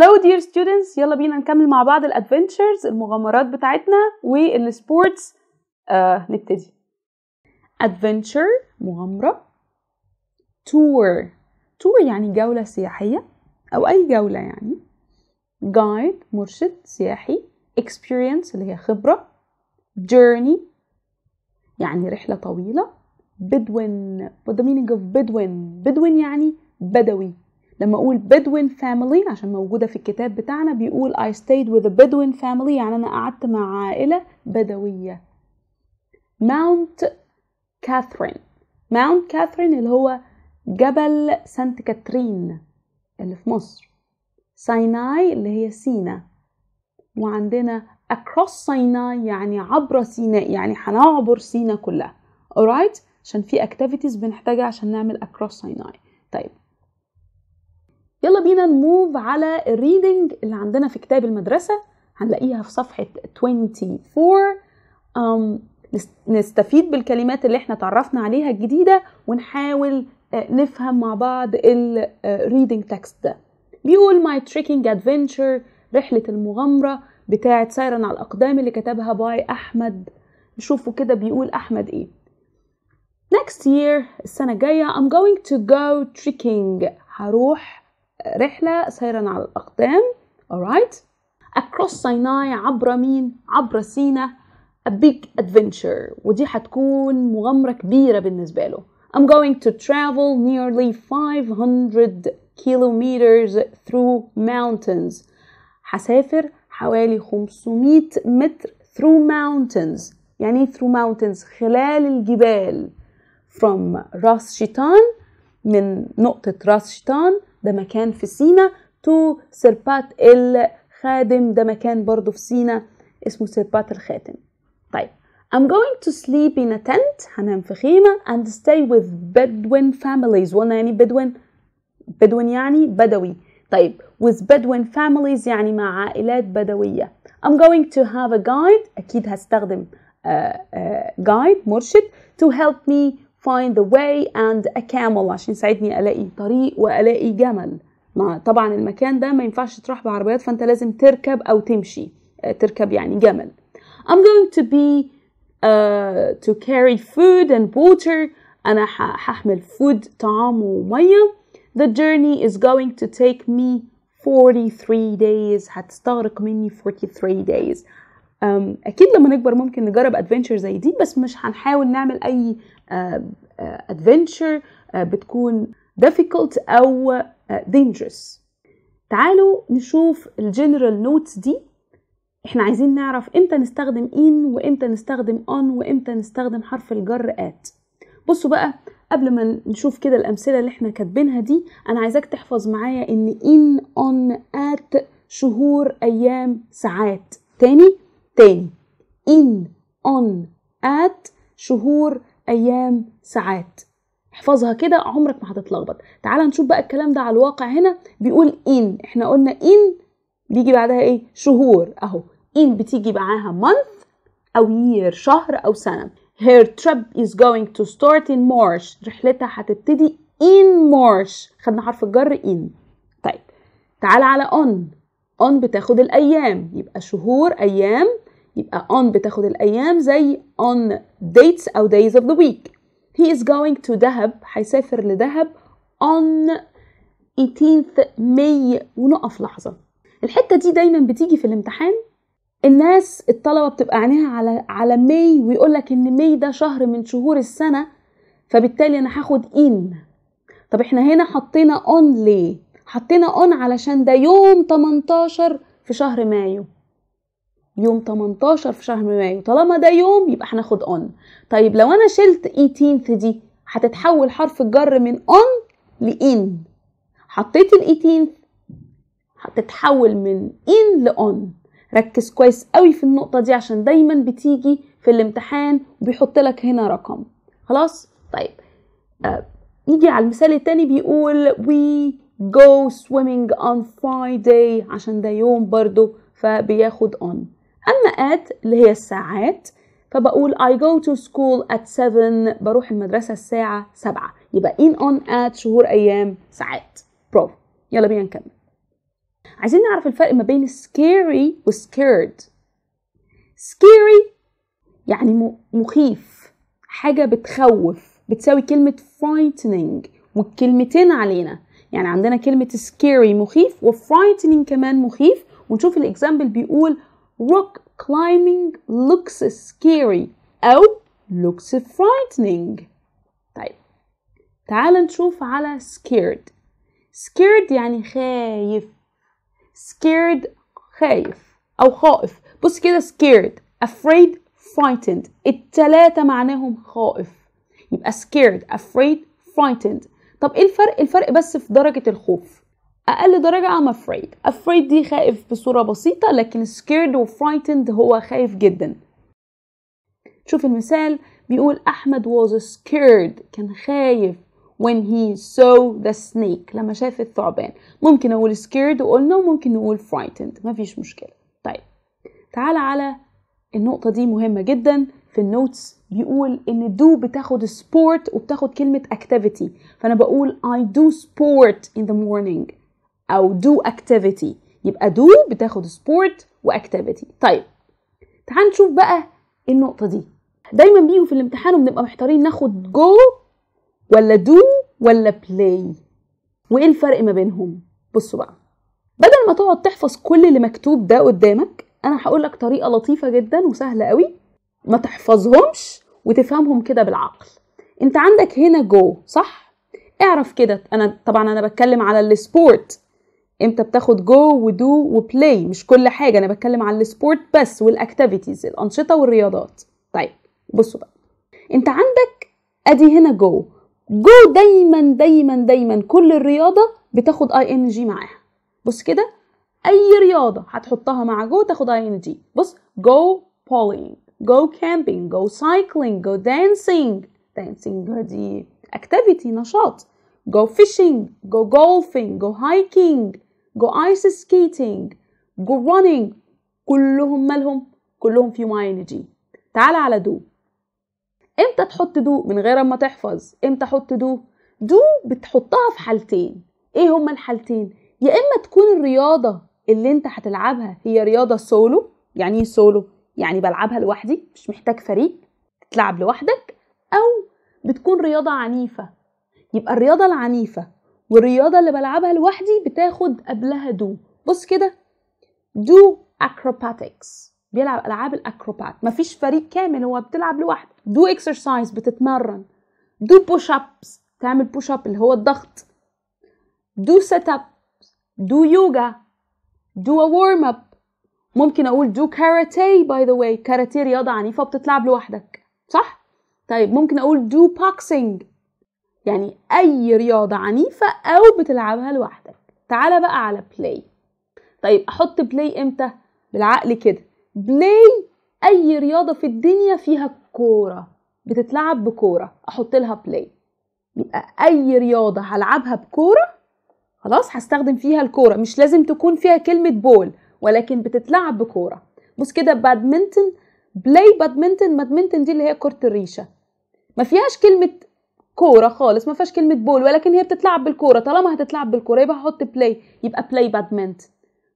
Hello dear students. يلا بينا نكمل مع بعض ال adventures المغامرات بتاعتنا وال sports آه نبتدي. Adventure مغامرة. Tour. Tour يعني جولة سياحية أو أي جولة يعني. Guide مرشد سياحي. Experience اللي هي خبرة. Journey يعني رحلة طويلة. Bedouin what the meaning of Bedouin Bedouin يعني بدوي. لما أقول Bedouin family عشان موجودة في الكتاب بتاعنا بيقول I stayed with a Bedouin family يعني أنا قعدت مع عائلة بدوية. Mount Catherine. Mount Catherine اللي هو جبل سانت كاترين اللي في مصر. Sinai اللي هي سينا. وعندنا across Sinai يعني عبر سيناء يعني هنعبر سينا كلها. Alright عشان في activities بنحتاجها عشان نعمل across Sinai. طيب يلا بينا ن move على ال reading اللي عندنا في كتاب المدرسة. هنلاقيها في صفحة 24 um, نستفيد بالكلمات اللي إحنا تعرفنا عليها الجديدة ونحاول نفهم مع بعض ال reading text ده. بيقول my trekking adventure رحلة المغامرة بتاعة سيرا على الأقدام اللي كتبها by أحمد. نشوفوا كده بيقول أحمد إيه. Next year السنة الجاية I'm going to go trekking هروح رحلة سيرا على الأقدام. Alright across سيناي عبر مين؟ عبر سينا. A big adventure. ودي هتكون مغامرة كبيرة بالنسبة له. I'm going to travel nearly 500 kilometers through mountains. هسافر حوالي 500 متر through mountains. يعني through mountains خلال الجبال. From راس شيطان من نقطة راس شيطان ده مكان في سينا. تو سربات الخادم ده مكان برضو في سينا اسمه سربات الخاتم طيب I'm going to sleep in a tent هنام في خيمة and stay with Bedouin families. وقلنا يعني Bedouin Bedouin يعني بدوي. طيب with Bedouin families يعني مع عائلات بدوية. I'm going to have a guide أكيد هستخدم uh, uh, guide مرشد to help me find the way and a camel عشان يساعدني ألاقي طريق وألاقي جمل. ما طبعا المكان ده ما ينفعش تروح بعربيات فأنت لازم تركب أو تمشي. تركب يعني جمل. I'm going to be uh, to carry food and water. أنا هحمل food طعام ومية. The journey is going to take me 43 days. هتستغرق مني 43 days. أكيد لما نكبر ممكن نجرب adventure زي دي بس مش هنحاول نعمل أي adventure uh, uh, بتكون difficult uh, dangerous. تعالوا نشوف ال general notes دي. إحنا عايزين نعرف إمتى نستخدم in وإمتى نستخدم on وإمتى نستخدم حرف الجر at. بصوا بقى قبل ما نشوف كده الأمثلة اللي إحنا كاتبينها دي أنا عايزاك تحفظ معايا إن in on at شهور أيام ساعات. تاني؟ تاني. in on at شهور أيام ساعات. احفظها كده عمرك ما هتتلخبط. تعال نشوف بقى الكلام ده على الواقع هنا. بيقول in إحنا قلنا in بيجي بعدها إيه؟ شهور أهو. in بتيجي معاها month أو year شهر أو سنة. Her trip is going to start in March. رحلتها هتبتدي in March. خدنا حرف الجر in طيب تعال على on. on بتاخد الأيام. يبقى شهور أيام. يبقى on بتاخد الأيام زي on dates أو days of the week. He is going to دهب هيسافر لدهب on 18th May. ونقف لحظة. الحتة دي دايما بتيجي في الامتحان. الناس الطلبة بتبقى عينيها على على May ويقول لك إن May ده شهر من شهور السنة فبالتالي أنا هاخد in. طب إحنا هنا حطينا on ليه؟ حطينا on علشان ده يوم 18 في شهر مايو. يوم 18 في شهر مايو. طالما ده يوم يبقى هناخد on. طيب لو أنا شلت 18th دي هتتحول حرف الجر من on ل in. حطيت ال 18th هتتحول من in ل on. ركز كويس قوي في النقطة دي عشان دايما بتيجي في الامتحان وبيحط لك هنا رقم. خلاص؟ طيب. آه يجي على المثال التاني بيقول we go swimming on Friday عشان ده يوم برضو فبياخد on. أما at اللي هي الساعات فبقول I go to school at 7 بروح المدرسة الساعة 7 يبقى in on at شهور أيام ساعات. برافو. يلا بينا نكمل. عايزين نعرف الفرق ما بين scary و scared. scary يعني مخيف. حاجة بتخوف بتساوي كلمة frightening والكلمتين علينا. يعني عندنا كلمة scary مخيف و frightening كمان مخيف. ونشوف الإكزامبل بيقول rock climbing looks scary أو looks frightening طيب تعال نشوف على scared scared يعني خايف scared خايف أو خائف بص كده scared afraid frightened التلاتة معناهم خائف يبقى scared afraid frightened طب إيه الفرق الفرق بس في درجة الخوف أقل درجة I'm afraid. Afraid دي خائف بصورة بسيطة لكن scared و frightened هو خايف جدا. شوف المثال بيقول أحمد was scared كان خايف when he saw the snake لما شاف الثعبان. ممكن أقول scared وقلنا وممكن نقول frightened مفيش مشكلة. طيب تعال على النقطة دي مهمة جدا. في النوتس بيقول إن do بتاخد sport وبتاخد كلمة activity. فأنا بقول I do sport in the morning. أو do activity. يبقى do بتاخد sport وactivity طيب تعال نشوف بقى النقطة دي. دايما بيجوا في الامتحان وبنبقى محتارين ناخد go ولا do ولا play. وإيه الفرق ما بينهم؟ بصوا بقى. بدل ما تقعد تحفظ كل اللي مكتوب ده قدامك أنا هقول لك طريقة لطيفة جدا وسهلة قوي. ما تحفظهمش وتفهمهم كده بالعقل. أنت عندك هنا جو صح؟ اعرف كده أنا طبعا أنا بتكلم على السبورت إمتى بتاخد go و do و play مش كل حاجة. أنا بتكلم على ال sport بس وال activities الأنشطة والرياضات. طيب بصوا بقى. انت عندك أدي هنا جو جو دايما دايما دايما كل الرياضة بتاخد ing معاها. بص كده أي رياضة هتحطها مع جو تاخد ing بص go bowling go camping go cycling go dancing. Dancing دي activity نشاط. go fishing go golfing go hiking. Go ice skating. Go running. كلهم مالهم. كلهم فيهم ing تعال على do. إمتى تحط do من غير ما تحفظ؟ إمتى أحط do؟ do بتحطها في حالتين. إيه هما الحالتين؟ يا إما تكون الرياضة اللي إنت هتلعبها هي رياضة سولو. يعني إيه سولو؟ يعني بلعبها لوحدي. مش محتاج فريق. تلعب لوحدك. أو بتكون رياضة عنيفة. يبقى الرياضة العنيفة والرياضة اللي بلعبها لوحدي بتاخد قبلها do. بص كده. do acrobatics. بيلعب ألعاب ال acrobat مفيش فريق كامل هو بتلعب لوحده. do exercise بتتمرن. do push-ups تعمل push-up اللي هو الضغط. do sit-up do yoga do a warm up ممكن أقول do karate by the way كاراتيه رياضة عنيفة بتتلعب لوحدك. صح؟ طيب ممكن أقول do boxing يعني أي رياضة عنيفة أو بتلعبها لوحدك. تعالى بقى على play طيب أحط play إمتى؟ بالعقل كده. play أي رياضة في الدنيا فيها كورة بتتلعب بكورة. أحط لها play يبقى أي رياضة هلعبها بكورة خلاص هستخدم فيها الكورة. مش لازم تكون فيها كلمة ball ولكن بتتلعب بكورة. بص كده badminton play badminton badminton دي اللي هي كرة الريشة. ما فيهاش كلمة كوره خالص ما فيهاش كلمة ball ولكن هي بتتلعب بالكورة. طالما هتتلعب بالكورة يبقى هحط play يبقى play badminton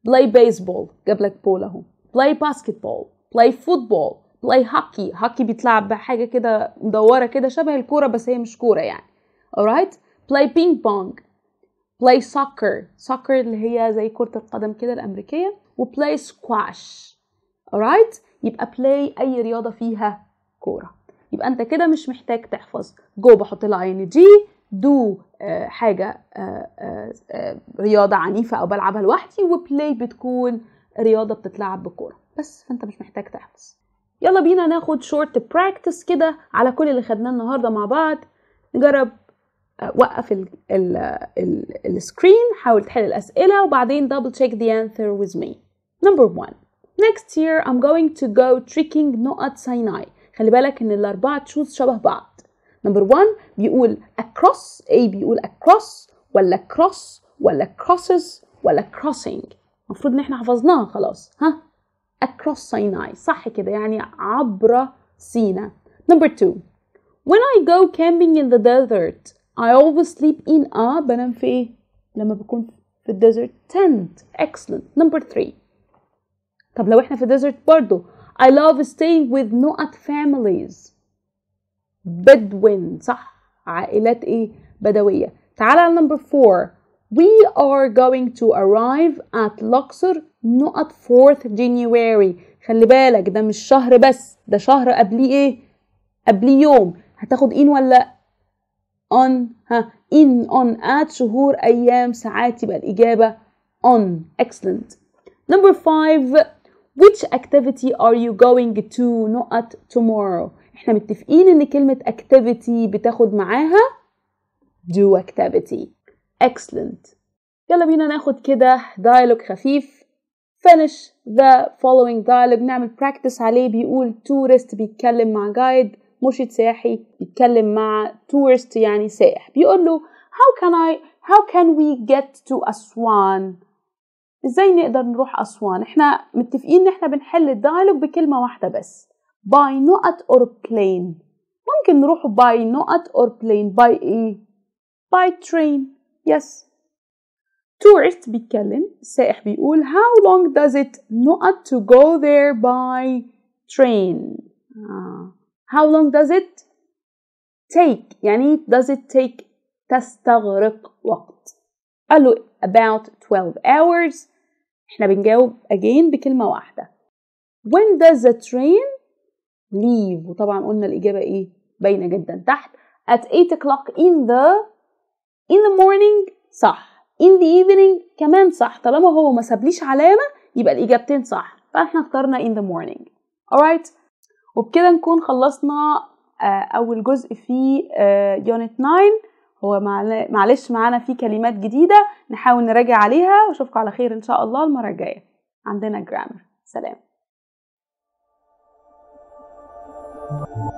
play baseball جاب لك ball أهو. play basketball play football play hockey hockey بيتلعب بحاجة كده مدورة كده شبه الكورة بس هي مش كورة يعني. Alright play ping pong play soccer soccer اللي هي زي كرة القدم كده الأمريكية. و play squash alright يبقى play أي رياضة فيها كورة. يبقى أنت كده مش محتاج تحفظ. جو بحط لها ing do آه حاجة آه آه رياضة عنيفة أو بلعبها لوحدي و play بتكون رياضة بتتلعب بكورة. بس فأنت مش محتاج تحفظ. يلا بينا ناخد short practice كده على كل اللي خدناه النهارده مع بعض. نجرب وقف ال ال ال السكرين حاول تحل الأسئلة وبعدين double check the answer with me. Number one. Next year I'm going to go trekking نقط سيناء خلي بالك إن الأربعة تشوز شبه بعض. Number one بيقول across A بيقول across ولا cross ولا crosses ولا crossing. المفروض إن إحنا حفظناها خلاص ها؟ across سيناء صح كده يعني عبر سينا. Number two when I go camping in the desert I always sleep in a بنام في إيه؟ لما بكون في الديزرت. Tent excellent. Number three طب لو إحنا في الديزرت برضو I love staying with not families Bedouin صح عائلات ايه بدوية تعال على number four We are going to arrive at Luxor not 4th January خلي بالك ده مش شهر بس ده شهر قبليه ايه قبليه يوم هتاخد in ولا on ها in on at شهور أيام ساعات يبقى الإجابة on excellent number five which activity are you going to not tomorrow احنا متفقين ان كلمة activity بتاخد معاها do activity excellent يلا بينا ناخد كده dialogue خفيف finish the following dialogue نعمل practice عليه بيقول tourist بيتكلم مع guide مرشد سياحي بيتكلم مع tourist يعني سائح بيقول له how can I how can we get to أسوان إزاي نقدر نروح أسوان. إحنا متفقين إن إحنا بنحل الدايلوج بكلمة واحدة بس. By نقط or plane. ممكن نروح by نقط or plane. By إيه؟ By train. Yes. Tourist بيتكلم. السائح بيقول how long does it نقط to go there by train? آه. how long does it take? يعني does it take تستغرق وقت. قال له about 12 hours. إحنا بنجاوب again بكلمة واحدة. When does the train leave وطبعا قلنا الإجابة إيه؟ باينة جدا. تحت. At 8 o'clock in the in the morning صح. In the evening كمان صح. طالما هو ما سابليش علامة يبقى الإجابتين صح. فإحنا اخترنا in the morning. Alright. وبكده نكون خلصنا أول جزء في unit 9 هو معلش معانا في كلمات جديدة نحاول نراجع عليها وأشوفكم على خير إن شاء الله المرة الجاية. عندنا جرامر سلام. thank you